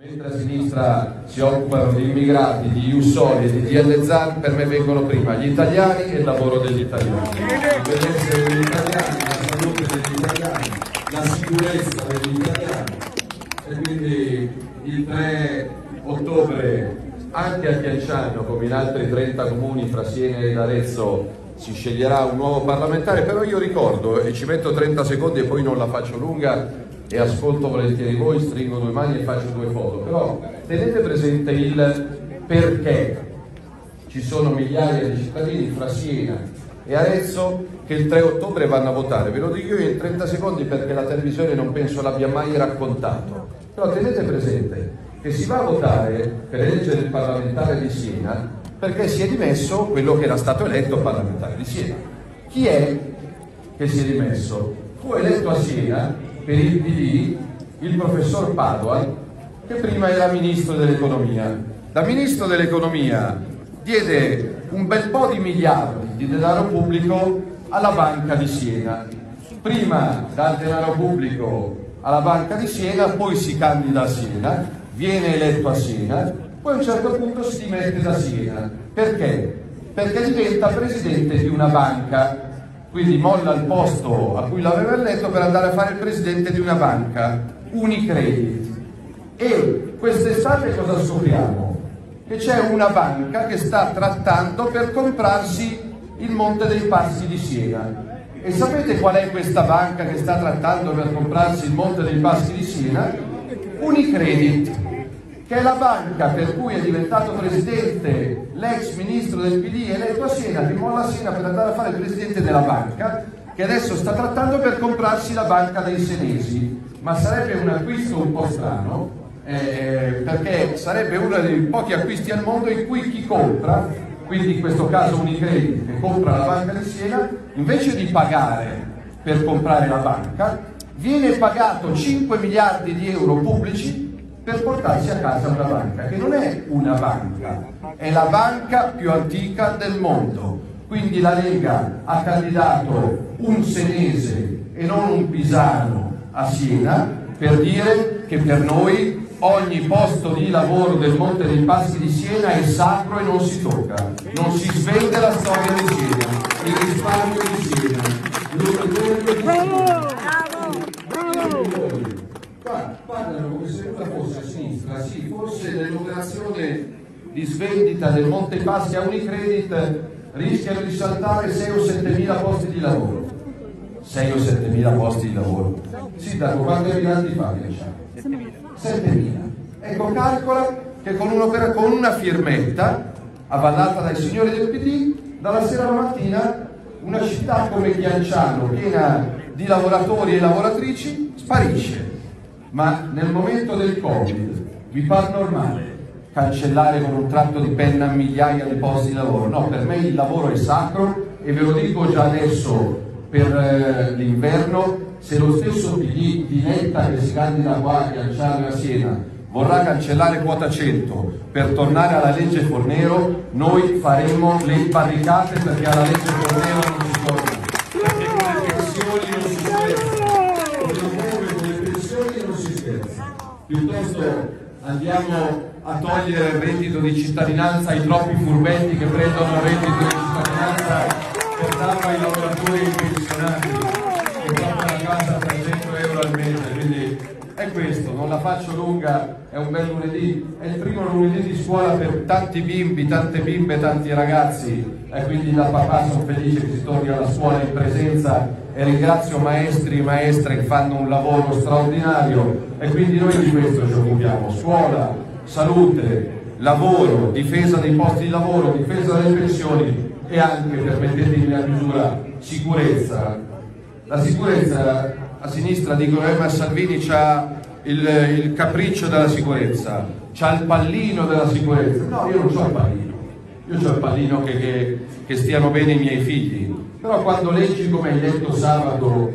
Mentre a sinistra si occupano di immigrati, di Jussoli e di DL per me vengono prima gli italiani e il lavoro degli italiani. Il benessere degli italiani, la salute degli italiani, la sicurezza degli italiani. E quindi il 3 ottobre anche a Chianciano, come in altri 30 comuni fra Siena ed Arezzo, si sceglierà un nuovo parlamentare, però io ricordo, e ci metto 30 secondi e poi non la faccio lunga, e ascolto volentieri voi, stringo due mani e faccio due foto, però tenete presente il perché ci sono migliaia di cittadini fra Siena e Arezzo che il 3 ottobre vanno a votare. Ve lo dico io in 30 secondi perché la televisione non penso l'abbia mai raccontato. Però tenete presente che si va a votare per eleggere il parlamentare di Siena perché si è dimesso quello che era stato eletto parlamentare di Siena. Chi è che si è dimesso? Fu eletto a Siena per il PD il professor Padua, che prima era ministro dell'economia. Da ministro dell'economia diede un bel po' di miliardi di denaro pubblico alla Banca di Siena. Prima dal denaro pubblico alla Banca di Siena, poi si candida a Siena, viene eletto a Siena, poi a un certo punto si dimette da Siena. Perché? Perché diventa presidente di una banca quindi molla il posto a cui l'aveva eletto per andare a fare il presidente di una banca, Unicredit. E quest'estate cosa scopriamo? Che c'è una banca che sta trattando per comprarsi il Monte dei Passi di Siena. E sapete qual è questa banca che sta trattando per comprarsi il Monte dei Passi di Siena? Unicredit che è la banca per cui è diventato presidente l'ex ministro del PD eletto a Siena, che molla Siena per andare a fare il presidente della banca, che adesso sta trattando per comprarsi la banca dei senesi, ma sarebbe un acquisto un po' strano, eh, perché sarebbe uno dei pochi acquisti al mondo in cui chi compra, quindi in questo caso Unicredit che compra la banca di Siena, invece di pagare per comprare la banca, viene pagato 5 miliardi di euro pubblici per portarsi a casa una banca, che non è una banca, è la banca più antica del mondo. Quindi la Lega ha candidato un senese e non un pisano a Siena per dire che per noi ogni posto di lavoro del Monte dei Passi di Siena è sacro e non si tocca. Non si svende la storia di Siena, il risparmio di Siena. Bravo! Bravo! parlano come se nulla fosse a sinistra, sì, forse nell'operazione di svendita del Monte Passi a Unicredit rischiano di saltare 6 o 7 mila posti di lavoro. 6 o 7 mila posti di lavoro. Sindaco, quanti abitanti fa diciamo? 7 mila. Ecco, calcola che con, con una firmetta avvallata dai signori del PD, dalla sera alla mattina una città come Chianciano, piena di lavoratori e lavoratrici, sparisce ma nel momento del Covid vi pare normale cancellare con un tratto di penna migliaia di posti di lavoro? No, per me il lavoro è sacro e ve lo dico già adesso per eh, l'inverno, se lo stesso PD di Letta che si candida qua a Chianciano a Siena vorrà cancellare quota 100 per tornare alla legge Fornero, noi faremo le barricate perché alla legge Fornero non si torna. Perché con le pensioni non si piuttosto andiamo a togliere il reddito di cittadinanza ai troppi furbetti che prendono il reddito di cittadinanza per darlo ai lavoratori pensionati che portano a casa 300 euro al mese. Quindi è questo, non la faccio lunga, è un bel lunedì, è il primo lunedì di scuola per tanti bimbi, tante bimbe, tanti ragazzi e quindi da papà sono felice che si torni alla scuola in presenza e ringrazio maestri e maestre che fanno un lavoro straordinario e quindi noi di questo ci occupiamo, scuola, salute, lavoro, difesa dei posti di lavoro, difesa delle pensioni e anche, permettetemi la chiusura, sicurezza. La sicurezza a sinistra dicono Emma Salvini ha il, il, capriccio della sicurezza, c'ha il pallino della sicurezza. No, io non ho il pallino, io ho il pallino che, che, che stiano bene i miei figli però quando leggi come hai letto sabato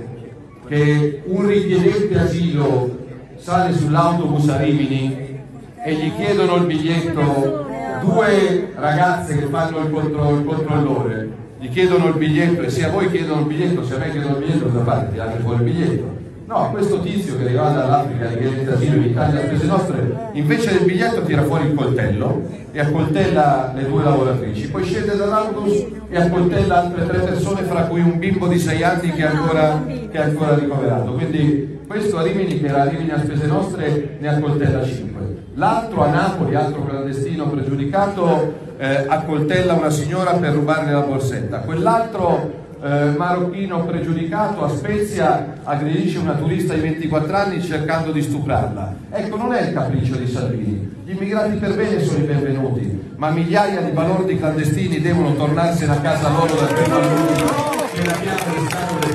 che un richiedente asilo sale sull'autobus a Rimini e gli chiedono il biglietto due ragazze che fanno il, contro, il controllore gli chiedono il biglietto e se a voi chiedono il biglietto se a me chiedono il biglietto cosa fate? tirate fuori il biglietto No, questo tizio che arriva dall'Africa e viene in Italia a spese nostre, invece del biglietto tira fuori il coltello e accoltella le due lavoratrici, poi scende dall'autobus e accoltella altre tre persone, fra cui un bimbo di sei anni che è ancora, che è ancora ricoverato. Quindi questo a Rimini, che era a Rimini a spese nostre, ne accoltella cinque. L'altro a Napoli, altro clandestino pregiudicato, eh, accoltella una signora per rubarle la borsetta. Quell'altro eh, marocchino pregiudicato a Spezia aggredisce una turista di 24 anni cercando di stuprarla. Ecco, non è il capriccio di Salvini. Gli immigrati per bene sono i benvenuti, ma migliaia di balordi clandestini devono tornarsene a casa loro dal primo all'ultimo che l'abbiamo restato le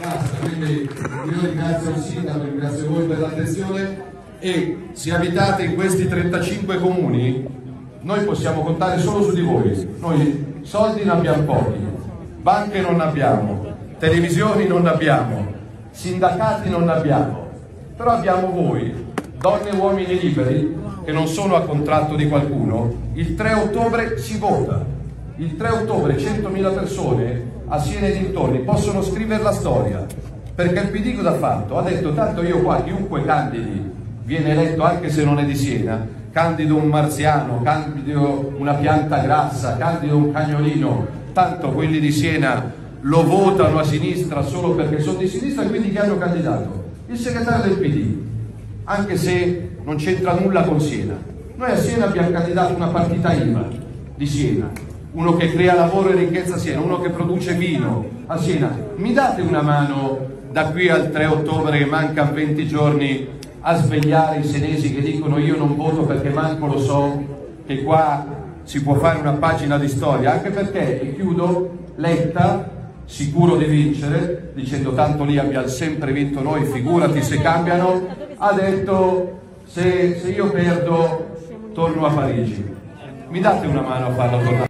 Basta, quindi io ringrazio il sindaco, ringrazio voi per l'attenzione e se abitate in questi 35 comuni noi possiamo contare solo su di voi. Noi soldi ne abbiamo pochi, banche non abbiamo, televisioni non abbiamo, sindacati non abbiamo, però abbiamo voi, donne e uomini liberi, che non sono a contratto di qualcuno. Il 3 ottobre si vota. Il 3 ottobre 100.000 persone a Siena e dintorni possono scrivere la storia, perché il PD cosa ha fatto? Ha detto tanto io qua chiunque candidi viene eletto anche se non è di Siena, candido un marziano, candido una pianta grassa, candido un cagnolino, tanto quelli di Siena lo votano a sinistra solo perché sono di sinistra e quindi chi hanno candidato? Il segretario del PD, anche se non c'entra nulla con Siena. Noi a Siena abbiamo candidato una partita IVA di Siena, uno che crea lavoro e ricchezza a Siena, uno che produce vino a Siena. Mi date una mano da qui al 3 ottobre che mancano 20 giorni a svegliare i senesi che dicono io non voto perché manco lo so che qua si può fare una pagina di storia, anche perché, e chiudo, Letta, sicuro di vincere, dicendo tanto lì abbiamo sempre vinto noi, figurati se cambiano, ha detto se, se io perdo torno a Parigi. Mi date una mano a farlo tornare?